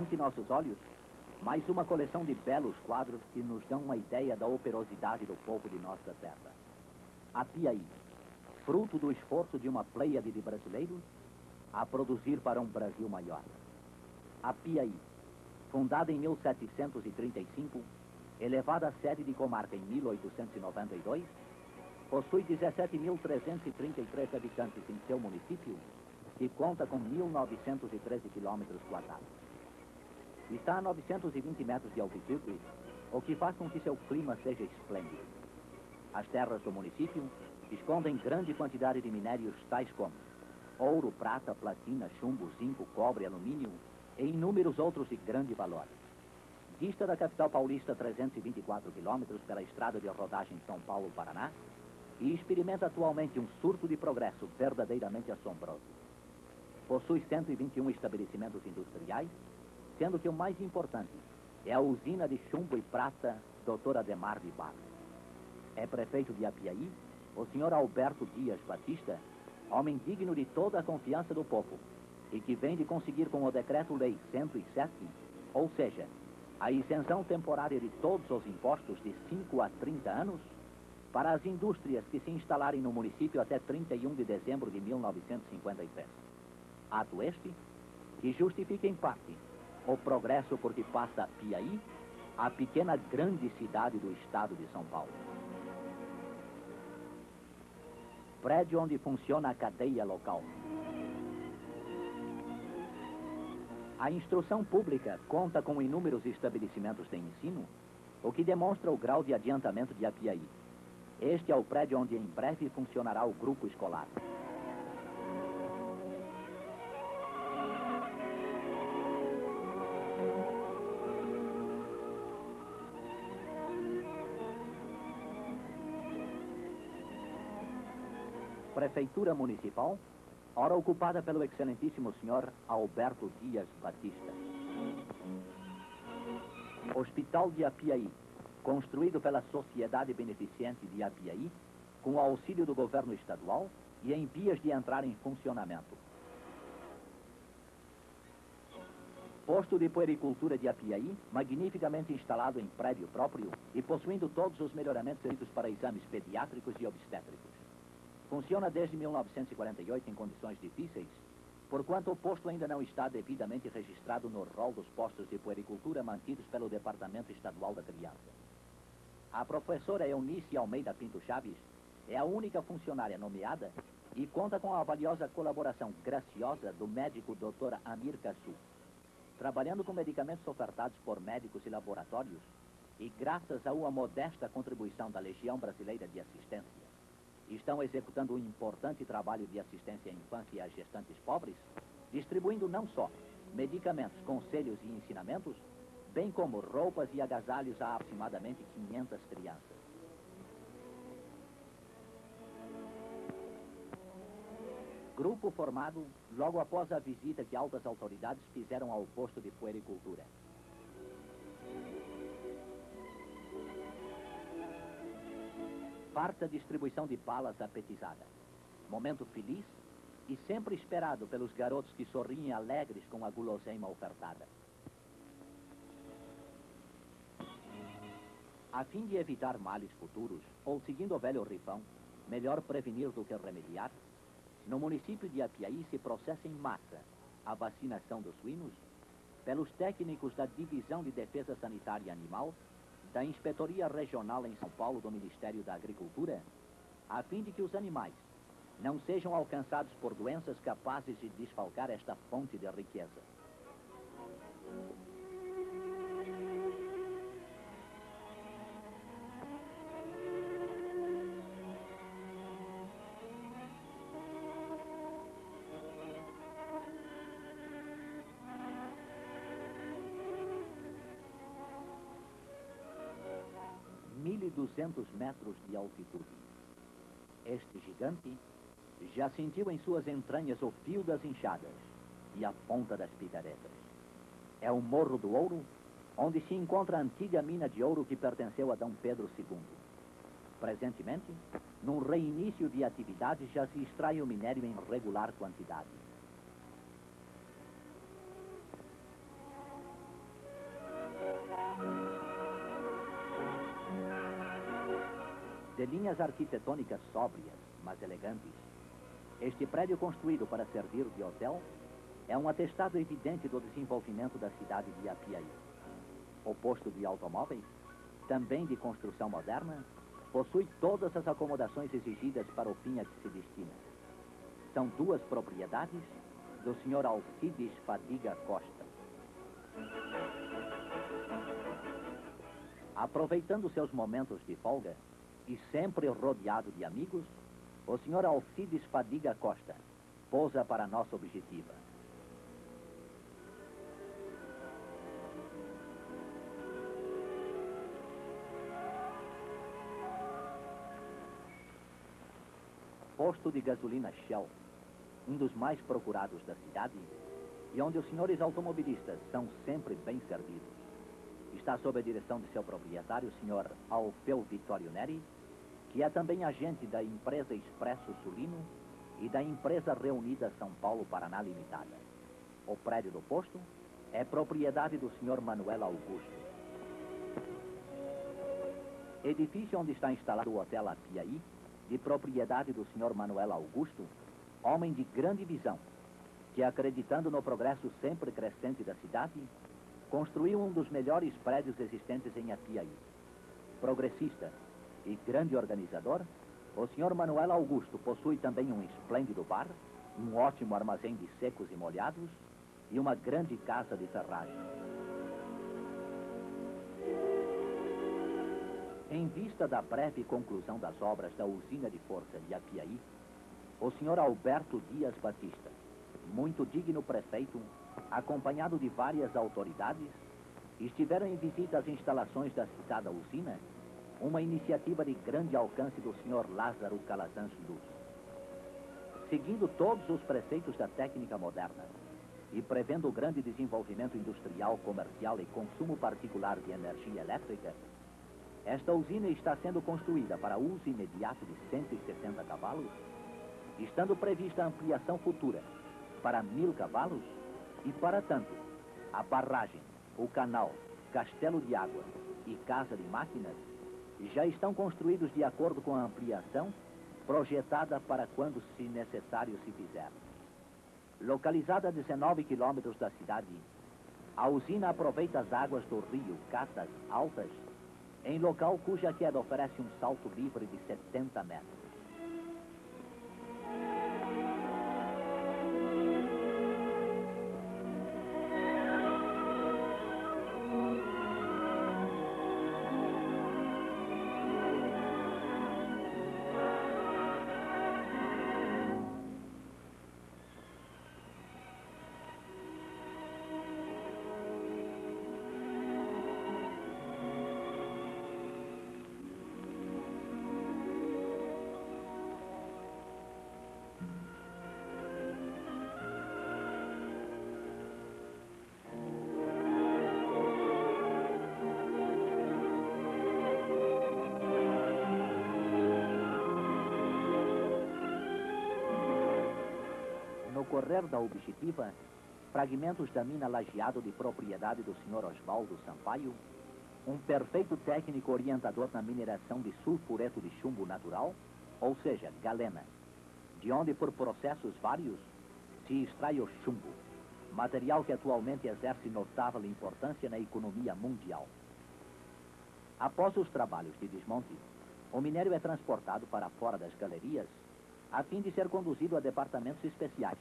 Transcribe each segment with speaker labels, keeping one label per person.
Speaker 1: Ante nossos olhos, mais uma coleção de belos quadros que nos dão uma ideia da operosidade do povo de nossa terra. A Piaí, fruto do esforço de uma pleiade de brasileiros a produzir para um Brasil maior. A Piaí, fundada em 1735, elevada à sede de comarca em 1892, possui 17.333 habitantes em seu município e conta com 1.913 quilômetros quadrados. Está a 920 metros de altitude, o que faz com que seu clima seja esplêndido. As terras do município escondem grande quantidade de minérios tais como ouro, prata, platina, chumbo, zinco, cobre, alumínio e inúmeros outros de grande valor. Dista da capital paulista 324 quilômetros pela estrada de rodagem São Paulo-Paraná e experimenta atualmente um surto de progresso verdadeiramente assombroso. Possui 121 estabelecimentos industriais, sendo que o mais importante é a usina de chumbo e prata Dr. Ademar de Barros. É prefeito de Apiaí o senhor Alberto Dias Batista, homem digno de toda a confiança do povo, e que vem de conseguir com o Decreto-Lei 107, ou seja, a isenção temporária de todos os impostos de 5 a 30 anos para as indústrias que se instalarem no município até 31 de dezembro de 1953. Ato este que justifica em parte o progresso por que passa Piaí, a pequena grande cidade do estado de São Paulo. Prédio onde funciona a cadeia local. A instrução pública conta com inúmeros estabelecimentos de ensino, o que demonstra o grau de adiantamento de Apiaí. Este é o prédio onde em breve funcionará o grupo escolar. Prefeitura Municipal, ora ocupada pelo excelentíssimo senhor Alberto Dias Batista. Hospital de Apiaí, construído pela Sociedade Beneficente de Apiaí, com o auxílio do governo estadual e em vias de entrar em funcionamento. Posto de puericultura de Apiaí, magnificamente instalado em prédio próprio e possuindo todos os melhoramentos feitos para exames pediátricos e obstétricos. Funciona desde 1948 em condições difíceis, porquanto o posto ainda não está devidamente registrado no rol dos postos de puericultura mantidos pelo Departamento Estadual da Criança. A professora Eunice Almeida Pinto Chaves é a única funcionária nomeada e conta com a valiosa colaboração graciosa do médico Dr. Amir Kassu. Trabalhando com medicamentos ofertados por médicos e laboratórios, e graças a uma modesta contribuição da Legião Brasileira de Assistência, estão executando um importante trabalho de assistência à infância e às gestantes pobres, distribuindo não só medicamentos, conselhos e ensinamentos, bem como roupas e agasalhos a aproximadamente 500 crianças. Grupo formado logo após a visita que altas autoridades fizeram ao posto de puericultura. Farta distribuição de balas apetizada. Momento feliz e sempre esperado pelos garotos que sorriem alegres com a guloseima ofertada. A fim de evitar males futuros, ou seguindo o velho rifão, melhor prevenir do que remediar, no município de Apiaí se processa em massa a vacinação dos suínos pelos técnicos da Divisão de Defesa Sanitária Animal da Inspetoria Regional em São Paulo do Ministério da Agricultura, a fim de que os animais não sejam alcançados por doenças capazes de desfalcar esta fonte de riqueza. Duzentos metros de altitude. Este gigante já sentiu em suas entranhas o fio das enxadas e a ponta das picaretas. É o Morro do Ouro, onde se encontra a antiga mina de ouro que pertenceu a D. Pedro II. Presentemente, num reinício de atividades, já se extrai o minério em regular quantidade. De linhas arquitetônicas sóbrias, mas elegantes, este prédio construído para servir de hotel é um atestado evidente do desenvolvimento da cidade de Apiaí. O posto de automóveis, também de construção moderna, possui todas as acomodações exigidas para o fim a que se destina. São duas propriedades do Sr. Alcides Fadiga Costa. Aproveitando seus momentos de folga e sempre rodeado de amigos, o Sr. Alcides Fadiga Costa pousa para nossa objetiva. Posto de gasolina Shell, um dos mais procurados da cidade, e onde os senhores automobilistas são sempre bem servidos. Está sob a direção de seu proprietário, o senhor Alfeu Vittorio Neri, que é também agente da empresa Expresso Sulino e da empresa Reunida São Paulo Paraná Limitada. O prédio do posto é propriedade do senhor Manuel Augusto. Edifício onde está instalado o Hotel Apiaí de propriedade do Sr. Manuel Augusto, homem de grande visão, que acreditando no progresso sempre crescente da cidade, construiu um dos melhores prédios existentes em Apiaí. Progressista e grande organizador, o Sr. Manuel Augusto possui também um esplêndido bar, um ótimo armazém de secos e molhados e uma grande casa de ferragem. Em vista da breve conclusão das obras da usina de força de Apiaí, o senhor Alberto Dias Batista, muito digno prefeito, acompanhado de várias autoridades, estiveram em visita às instalações da citada usina, uma iniciativa de grande alcance do senhor Lázaro Calazans Luz. Seguindo todos os preceitos da técnica moderna e prevendo o grande desenvolvimento industrial, comercial e consumo particular de energia elétrica, esta usina está sendo construída para uso imediato de 160 cavalos, estando prevista a ampliação futura para mil cavalos e, para tanto, a barragem, o canal, castelo de água e casa de máquinas já estão construídos de acordo com a ampliação projetada para quando, se necessário, se fizer. Localizada a 19 quilômetros da cidade, a usina aproveita as águas do rio Catas Altas em local cuja queda oferece um salto livre de 70 metros. Correr da objetiva, fragmentos da mina lajeado de propriedade do Sr. Oswaldo Sampaio, um perfeito técnico orientador na mineração de sulfureto de chumbo natural, ou seja, galena, de onde por processos vários se extrai o chumbo, material que atualmente exerce notável importância na economia mundial. Após os trabalhos de desmonte, o minério é transportado para fora das galerias, a fim de ser conduzido a departamentos especiais,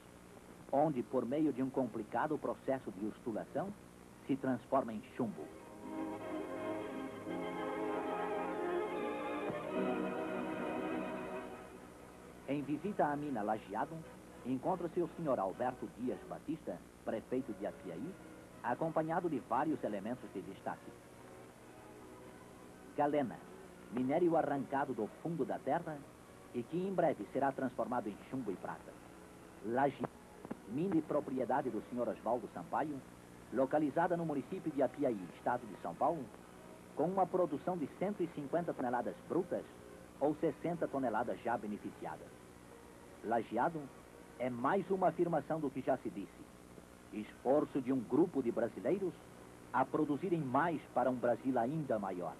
Speaker 1: onde, por meio de um complicado processo de ustulação, se transforma em chumbo. Em visita à mina Lajeado, encontra-se o Sr. Alberto Dias Batista, prefeito de Apiaí, acompanhado de vários elementos de destaque. Galena, minério arrancado do fundo da terra e que em breve será transformado em chumbo e prata. Lajeado mini propriedade do Sr. Oswaldo Sampaio, localizada no município de Apiaí, estado de São Paulo, com uma produção de 150 toneladas brutas ou 60 toneladas já beneficiadas. Lajeado é mais uma afirmação do que já se disse. Esforço de um grupo de brasileiros a produzirem mais para um Brasil ainda maior.